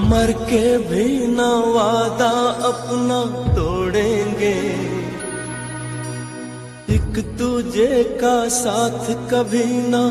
मर के भी ना वादा अपना तोड़ेंगे। एक तुझे का साथ कभी ना